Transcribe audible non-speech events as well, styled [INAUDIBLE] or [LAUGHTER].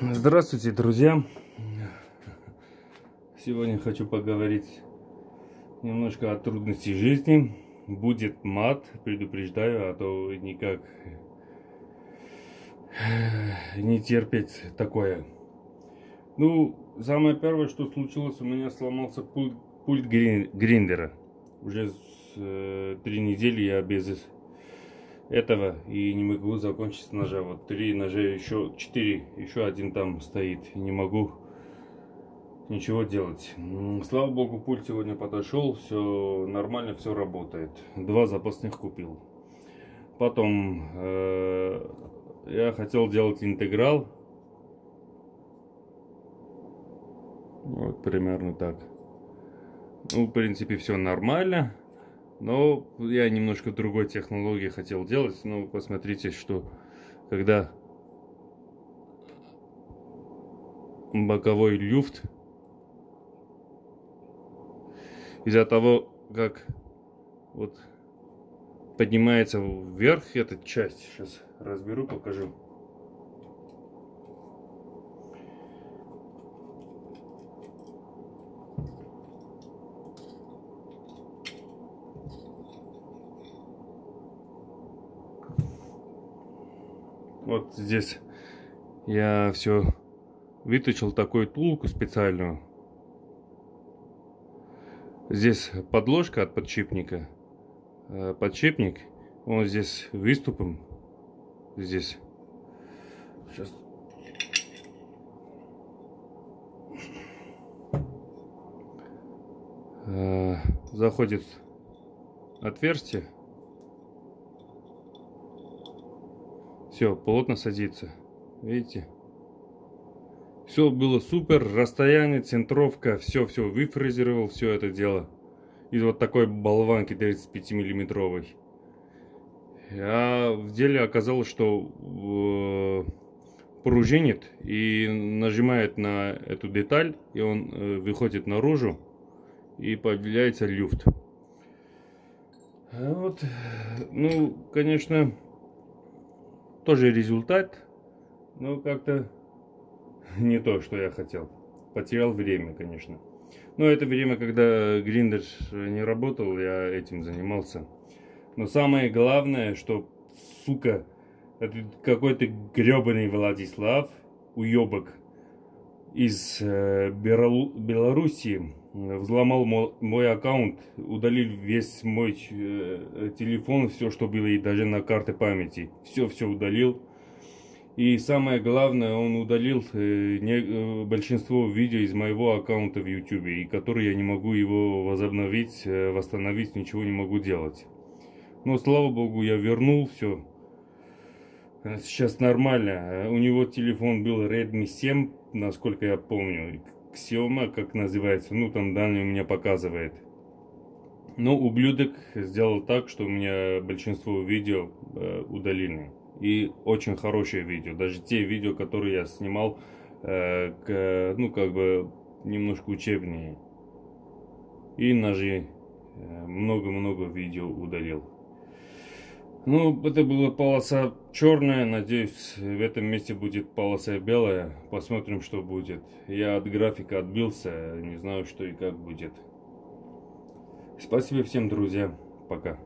Здравствуйте, друзья! Сегодня хочу поговорить немножко о трудности жизни. Будет мат, предупреждаю, а то никак не терпеть такое. Ну, самое первое, что случилось, у меня сломался пульт, пульт гриндера. Уже э, три недели я без этого и не могу закончить с ножа. Вот три ножа, еще четыре, еще один там стоит. Не могу ничего делать. Слава богу, пульт сегодня подошел, все нормально, все работает. Два запасных купил. Потом э, я хотел делать интеграл. Вот примерно так. Ну, в принципе, все нормально. Но я немножко другой технологии хотел делать. Ну, посмотрите, что когда боковой люфт из-за того, как вот поднимается вверх эта часть, сейчас разберу, покажу. Вот здесь я все выточил такую тулку специальную. Здесь подложка от подшипника. Э, подшипник, он здесь выступом. Здесь. Сейчас. Э, заходит отверстие Все, плотно садится. Видите? Все было супер, расстояние, центровка, все, все, выфрезеровал все это дело. Из вот такой болванки 35 миллиметровой. А в деле оказалось, что э, пружинит и нажимает на эту деталь, и он э, выходит наружу, и появляется люфт. А вот, ну, конечно, тоже результат, но как-то [LAUGHS] не то, что я хотел. Потерял время, конечно. Но это время, когда Гриндер не работал, я этим занимался. Но самое главное, что, сука, какой-то гребаный Владислав, уебок, из э, Белоруссии взломал мой аккаунт, удалил весь мой э, телефон, все, что было, и даже на карты памяти. Все-все удалил. И самое главное, он удалил э, большинство видео из моего аккаунта в YouTube, и которые я не могу его возобновить, восстановить, ничего не могу делать. Но, слава богу, я вернул все. Сейчас нормально. У него телефон был Redmi 7 насколько я помню. Xioma, как называется, ну там данные у меня показывает. Но ублюдок сделал так, что у меня большинство видео э, удалены. И очень хорошие видео. Даже те видео, которые я снимал, э, к, ну как бы немножко учебнее. И ножи э, много-много видео удалил. Ну, это была полоса черная. Надеюсь, в этом месте будет полоса белая. Посмотрим, что будет. Я от графика отбился. Не знаю, что и как будет. Спасибо всем, друзья. Пока.